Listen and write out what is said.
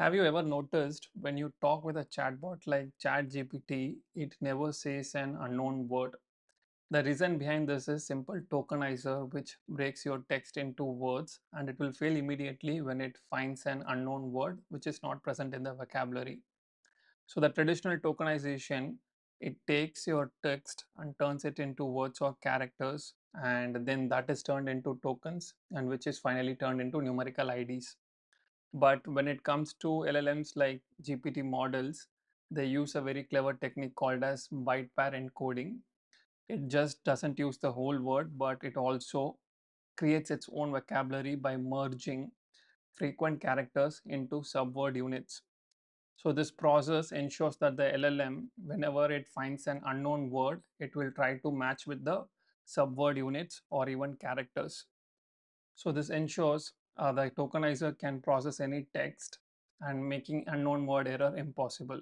Have you ever noticed when you talk with a chatbot like ChatGPT, it never says an unknown word? The reason behind this is simple tokenizer, which breaks your text into words and it will fail immediately when it finds an unknown word which is not present in the vocabulary. So, the traditional tokenization it takes your text and turns it into words or characters, and then that is turned into tokens, and which is finally turned into numerical IDs. But when it comes to LLMs like GPT models, they use a very clever technique called as byte pair encoding. It just doesn't use the whole word, but it also creates its own vocabulary by merging frequent characters into subword units. So this process ensures that the LLM, whenever it finds an unknown word, it will try to match with the subword units or even characters. So this ensures uh, the tokenizer can process any text and making unknown word error impossible.